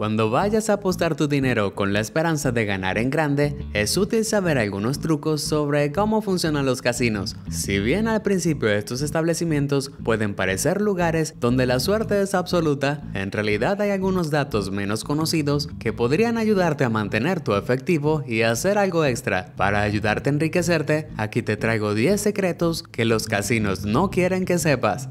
Cuando vayas a apostar tu dinero con la esperanza de ganar en grande, es útil saber algunos trucos sobre cómo funcionan los casinos. Si bien al principio estos establecimientos pueden parecer lugares donde la suerte es absoluta, en realidad hay algunos datos menos conocidos que podrían ayudarte a mantener tu efectivo y hacer algo extra. Para ayudarte a enriquecerte, aquí te traigo 10 secretos que los casinos no quieren que sepas.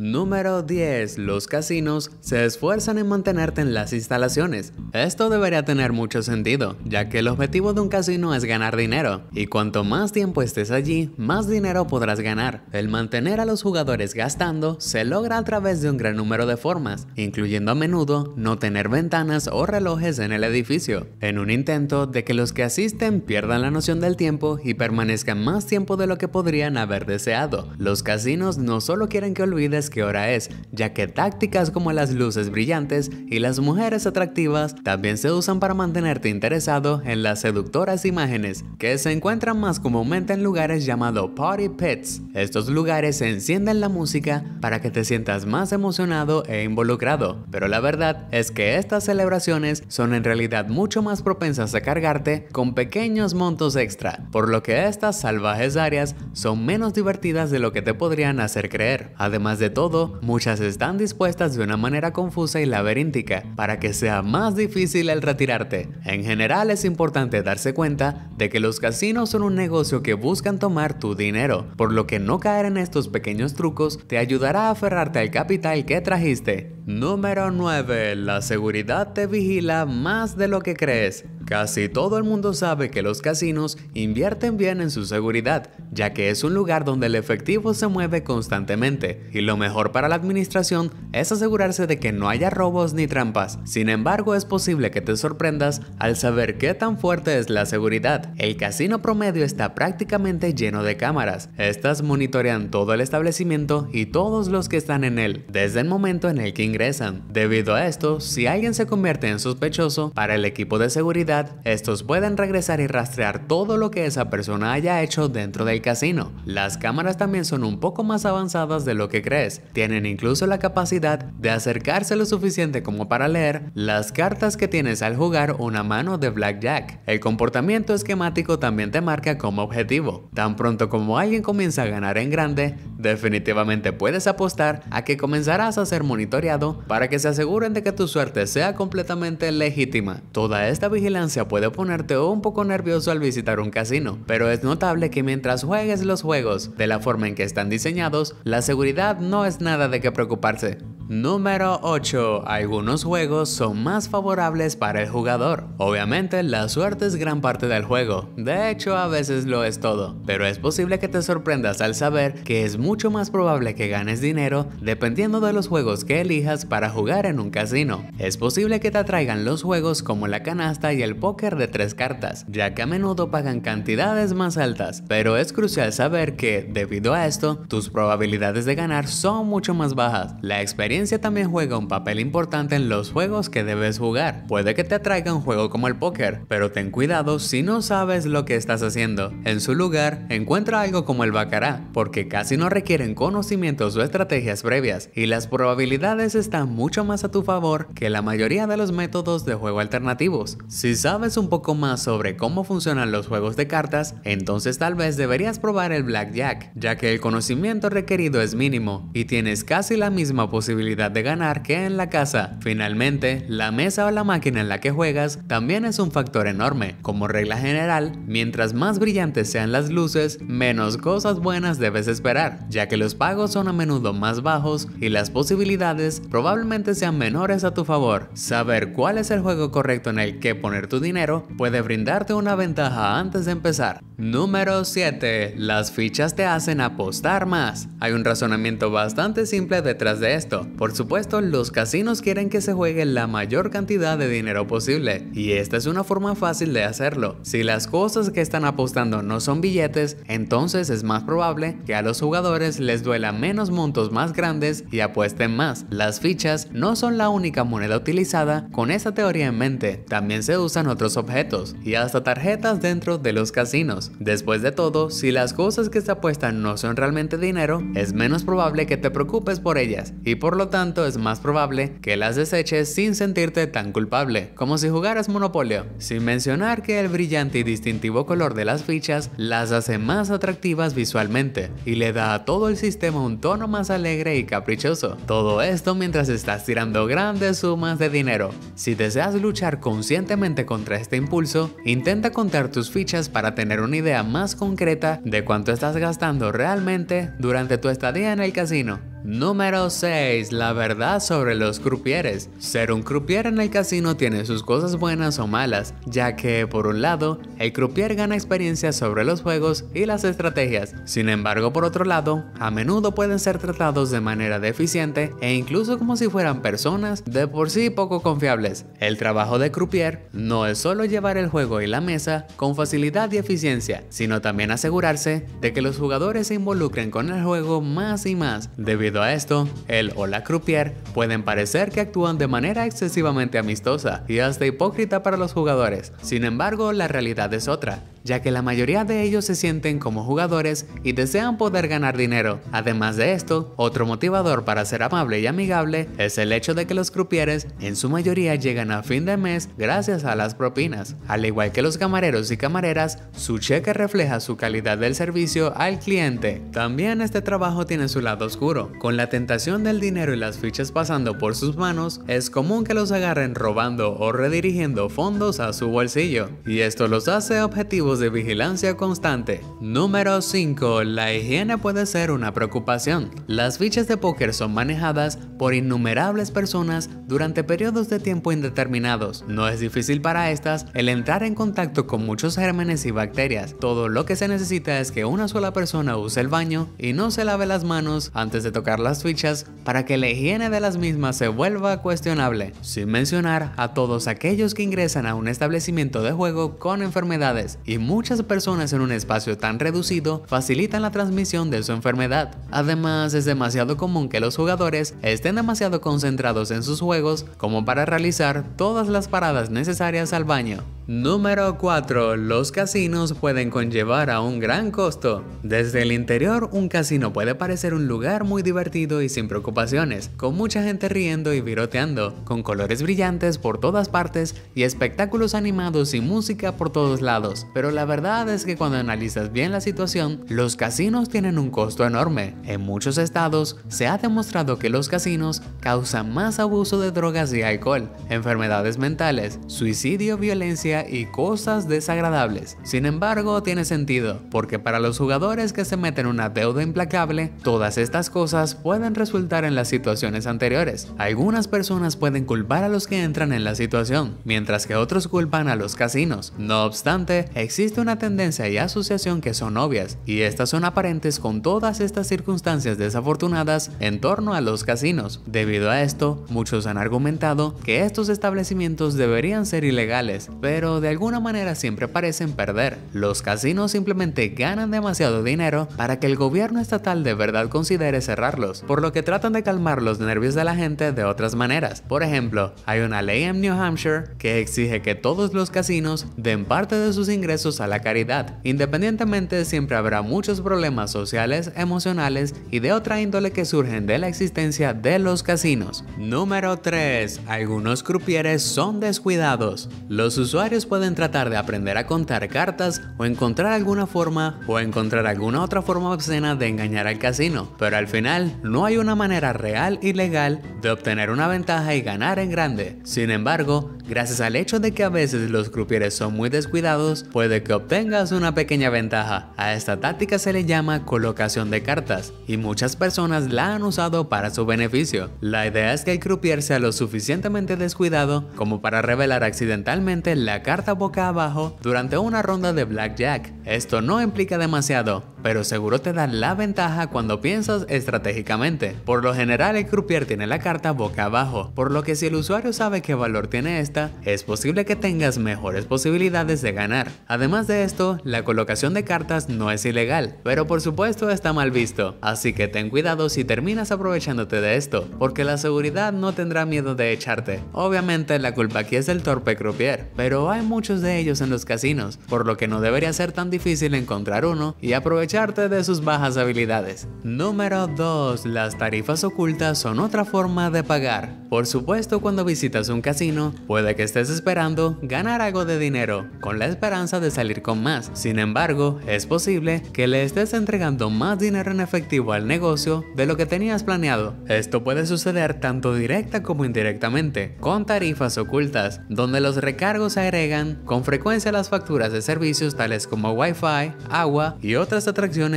Número 10. Los casinos se esfuerzan en mantenerte en las instalaciones. Esto debería tener mucho sentido, ya que el objetivo de un casino es ganar dinero, y cuanto más tiempo estés allí, más dinero podrás ganar. El mantener a los jugadores gastando se logra a través de un gran número de formas, incluyendo a menudo no tener ventanas o relojes en el edificio, en un intento de que los que asisten pierdan la noción del tiempo y permanezcan más tiempo de lo que podrían haber deseado. Los casinos no solo quieren que olvides qué hora es, ya que tácticas como las luces brillantes y las mujeres atractivas también se usan para mantenerte interesado en las seductoras imágenes, que se encuentran más comúnmente en lugares llamados party pits. Estos lugares encienden la música para que te sientas más emocionado e involucrado, pero la verdad es que estas celebraciones son en realidad mucho más propensas a cargarte con pequeños montos extra, por lo que estas salvajes áreas son menos divertidas de lo que te podrían hacer creer. Además de todo, muchas están dispuestas de una manera confusa y laberíntica para que sea más difícil el retirarte. En general es importante darse cuenta de que los casinos son un negocio que buscan tomar tu dinero, por lo que no caer en estos pequeños trucos te ayudará a aferrarte al capital que trajiste. Número 9. La seguridad te vigila más de lo que crees. Casi todo el mundo sabe que los casinos invierten bien en su seguridad, ya que es un lugar donde el efectivo se mueve constantemente, y lo mejor para la administración es asegurarse de que no haya robos ni trampas. Sin embargo, es posible que te sorprendas al saber qué tan fuerte es la seguridad. El casino promedio está prácticamente lleno de cámaras. Estas monitorean todo el establecimiento y todos los que están en él, desde el momento en el que ingresan. Debido a esto, si alguien se convierte en sospechoso, para el equipo de seguridad, estos pueden regresar y rastrear todo lo que esa persona haya hecho dentro del casino. Las cámaras también son un poco más avanzadas de lo que crees. Tienen incluso la capacidad de acercarse lo suficiente como para leer las cartas que tienes al jugar una mano de blackjack. El comportamiento esquemático también te marca como objetivo. Tan pronto como alguien comienza a ganar en grande, definitivamente puedes apostar a que comenzarás a ser monitoreado para que se aseguren de que tu suerte sea completamente legítima. Toda esta vigilancia puede ponerte un poco nervioso al visitar un casino, pero es notable que mientras juegues los juegos de la forma en que están diseñados, la seguridad no es nada de qué preocuparse. Número 8. Algunos juegos son más favorables para el jugador. Obviamente la suerte es gran parte del juego, de hecho a veces lo es todo, pero es posible que te sorprendas al saber que es mucho más probable que ganes dinero dependiendo de los juegos que elijas para jugar en un casino. Es posible que te atraigan los juegos como la canasta y el póker de tres cartas, ya que a menudo pagan cantidades más altas, pero es crucial saber que, debido a esto, tus probabilidades de ganar son mucho más bajas. La experiencia también juega un papel importante en los juegos que debes jugar. Puede que te atraiga un juego como el póker, pero ten cuidado si no sabes lo que estás haciendo. En su lugar, encuentra algo como el bacará, porque casi no requieren conocimientos o estrategias previas, y las probabilidades están mucho más a tu favor que la mayoría de los métodos de juego alternativos. Si sabes un poco más sobre cómo funcionan los juegos de cartas, entonces tal vez deberías probar el blackjack, ya que el conocimiento requerido es mínimo y tienes casi la misma posibilidad de ganar que en la casa. Finalmente, la mesa o la máquina en la que juegas también es un factor enorme. Como regla general, mientras más brillantes sean las luces, menos cosas buenas debes esperar, ya que los pagos son a menudo más bajos y las posibilidades probablemente sean menores a tu favor. Saber cuál es el juego correcto en el que poner tu dinero puede brindarte una ventaja antes de empezar. Número 7. Las fichas te hacen apostar más. Hay un razonamiento bastante simple detrás de esto. Por supuesto, los casinos quieren que se juegue la mayor cantidad de dinero posible, y esta es una forma fácil de hacerlo. Si las cosas que están apostando no son billetes, entonces es más probable que a los jugadores les duela menos montos más grandes y apuesten más. Las fichas no son la única moneda utilizada con esa teoría en mente, también se usan otros objetos y hasta tarjetas dentro de los casinos. Después de todo, si las cosas que se apuestan no son realmente dinero, es menos probable que te preocupes por ellas y por lo tanto es más probable que las deseches sin sentirte tan culpable, como si jugaras Monopolio, sin mencionar que el brillante y distintivo color de las fichas las hace más atractivas visualmente y le da a todo el sistema un tono más alegre y caprichoso. Todo esto mientras estás tirando grandes sumas de dinero. Si deseas luchar conscientemente contra este impulso, intenta contar tus fichas para tener una idea más concreta de cuánto estás gastando realmente durante tu estadía en el casino. Número 6. La verdad sobre los crupieres. Ser un croupier en el casino tiene sus cosas buenas o malas, ya que, por un lado, el croupier gana experiencia sobre los juegos y las estrategias. Sin embargo, por otro lado, a menudo pueden ser tratados de manera deficiente e incluso como si fueran personas de por sí poco confiables. El trabajo de croupier no es solo llevar el juego y la mesa con facilidad y eficiencia, sino también asegurarse de que los jugadores se involucren con el juego más y más debido Debido a esto, el o la croupier pueden parecer que actúan de manera excesivamente amistosa y hasta hipócrita para los jugadores. Sin embargo, la realidad es otra ya que la mayoría de ellos se sienten como jugadores y desean poder ganar dinero. Además de esto, otro motivador para ser amable y amigable es el hecho de que los crupieres en su mayoría llegan a fin de mes gracias a las propinas. Al igual que los camareros y camareras, su cheque refleja su calidad del servicio al cliente. También este trabajo tiene su lado oscuro. Con la tentación del dinero y las fichas pasando por sus manos, es común que los agarren robando o redirigiendo fondos a su bolsillo, y esto los hace objetivos de vigilancia constante. Número 5. La higiene puede ser una preocupación. Las fichas de póker son manejadas por innumerables personas durante periodos de tiempo indeterminados. No es difícil para estas el entrar en contacto con muchos gérmenes y bacterias. Todo lo que se necesita es que una sola persona use el baño y no se lave las manos antes de tocar las fichas para que la higiene de las mismas se vuelva cuestionable. Sin mencionar a todos aquellos que ingresan a un establecimiento de juego con enfermedades y muchas personas en un espacio tan reducido facilitan la transmisión de su enfermedad. Además, es demasiado común que los jugadores estén demasiado concentrados en sus juegos como para realizar todas las paradas necesarias al baño. Número 4. Los casinos pueden conllevar a un gran costo. Desde el interior, un casino puede parecer un lugar muy divertido y sin preocupaciones, con mucha gente riendo y viroteando, con colores brillantes por todas partes y espectáculos animados y música por todos lados. Pero la verdad es que cuando analizas bien la situación, los casinos tienen un costo enorme. En muchos estados se ha demostrado que los casinos causan más abuso de drogas y alcohol, enfermedades mentales, suicidio, violencia y cosas desagradables. Sin embargo, tiene sentido, porque para los jugadores que se meten una deuda implacable, todas estas cosas pueden resultar en las situaciones anteriores. Algunas personas pueden culpar a los que entran en la situación, mientras que otros culpan a los casinos. No obstante, existe una tendencia y asociación que son obvias, y estas son aparentes con todas estas circunstancias desafortunadas en torno a los casinos. Debido a esto, muchos han argumentado que estos establecimientos deberían ser ilegales, pero de alguna manera siempre parecen perder. Los casinos simplemente ganan demasiado dinero para que el gobierno estatal de verdad considere cerrarlos, por lo que tratan de calmar los nervios de la gente de otras maneras. Por ejemplo, hay una ley en New Hampshire que exige que todos los casinos den parte de sus ingresos a la caridad. Independientemente, siempre habrá muchos problemas sociales, emocionales y de otra índole que surgen de la existencia de los casinos. Número 3. Algunos crupieres son descuidados. Los usuarios pueden tratar de aprender a contar cartas o encontrar alguna forma o encontrar alguna otra forma obscena de engañar al casino, pero al final no hay una manera real y legal de obtener una ventaja y ganar en grande. Sin embargo, gracias al hecho de que a veces los crupieres son muy descuidados, puede que obtengas una pequeña ventaja. A esta táctica se le llama colocación de cartas y muchas personas la han usado para su beneficio. La idea es que el croupier sea lo suficientemente descuidado como para revelar accidentalmente la carta boca abajo durante una ronda de blackjack. Esto no implica demasiado, pero seguro te da la ventaja cuando piensas estratégicamente. Por lo general el croupier tiene la carta boca abajo, por lo que si el usuario sabe qué valor tiene esta, es posible que tengas mejores posibilidades de ganar. Además de esto, la colocación de cartas no es ilegal, pero por supuesto está mal visto, así que ten cuidado si terminas aprovechándote de esto, porque la seguridad no tendrá miedo de echarte. Obviamente la culpa aquí es del torpe croupier, pero hay muchos de ellos en los casinos, por lo que no debería ser tan difícil encontrar uno y aprovechar de sus bajas habilidades. Número 2. Las tarifas ocultas son otra forma de pagar. Por supuesto, cuando visitas un casino, puede que estés esperando ganar algo de dinero, con la esperanza de salir con más. Sin embargo, es posible que le estés entregando más dinero en efectivo al negocio de lo que tenías planeado. Esto puede suceder tanto directa como indirectamente, con tarifas ocultas, donde los recargos agregan con frecuencia las facturas de servicios tales como Wi-Fi, agua y otras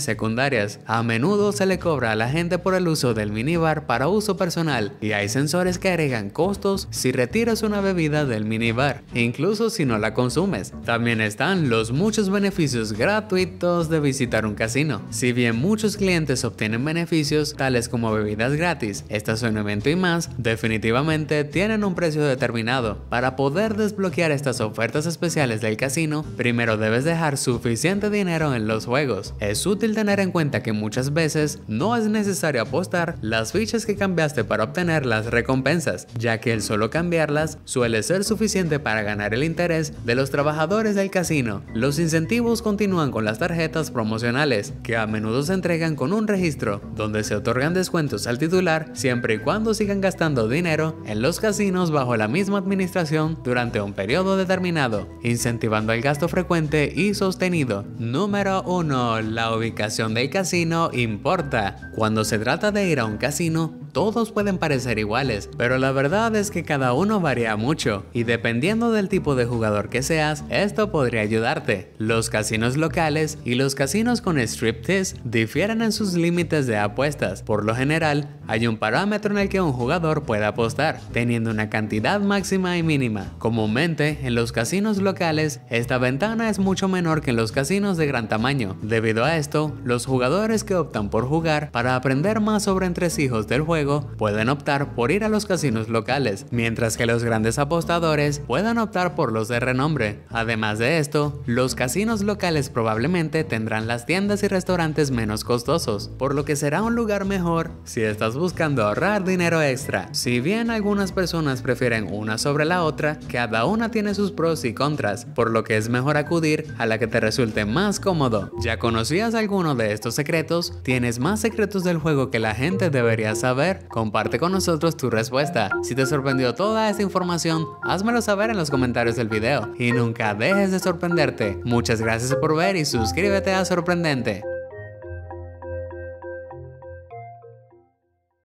secundarias. A menudo se le cobra a la gente por el uso del minibar para uso personal y hay sensores que agregan costos si retiras una bebida del minibar, incluso si no la consumes. También están los muchos beneficios gratuitos de visitar un casino. Si bien muchos clientes obtienen beneficios tales como bebidas gratis, estacionamiento y más, definitivamente tienen un precio determinado. Para poder desbloquear estas ofertas especiales del casino, primero debes dejar suficiente dinero en los juegos. Es útil tener en cuenta que muchas veces no es necesario apostar las fichas que cambiaste para obtener las recompensas, ya que el solo cambiarlas suele ser suficiente para ganar el interés de los trabajadores del casino. Los incentivos continúan con las tarjetas promocionales, que a menudo se entregan con un registro, donde se otorgan descuentos al titular siempre y cuando sigan gastando dinero en los casinos bajo la misma administración durante un periodo determinado, incentivando el gasto frecuente y sostenido. Número 1. La ubicación del casino importa. Cuando se trata de ir a un casino, todos pueden parecer iguales, pero la verdad es que cada uno varía mucho y dependiendo del tipo de jugador que seas, esto podría ayudarte. Los casinos locales y los casinos con striptease difieren en sus límites de apuestas. Por lo general, hay un parámetro en el que un jugador puede apostar, teniendo una cantidad máxima y mínima. Comúnmente, en los casinos locales, esta ventana es mucho menor que en los casinos de gran tamaño. Debido a esto, los jugadores que optan por jugar para aprender más sobre entresijos del juego pueden optar por ir a los casinos locales, mientras que los grandes apostadores puedan optar por los de renombre. Además de esto, los casinos locales probablemente tendrán las tiendas y restaurantes menos costosos, por lo que será un lugar mejor si estás buscando ahorrar dinero extra. Si bien algunas personas prefieren una sobre la otra, cada una tiene sus pros y contras, por lo que es mejor acudir a la que te resulte más cómodo. ¿Ya conocías alguno de estos secretos? ¿Tienes más secretos del juego que la gente debería Comparte con nosotros tu respuesta. Si te sorprendió toda esta información, házmelo saber en los comentarios del video. Y nunca dejes de sorprenderte. Muchas gracias por ver y suscríbete a Sorprendente.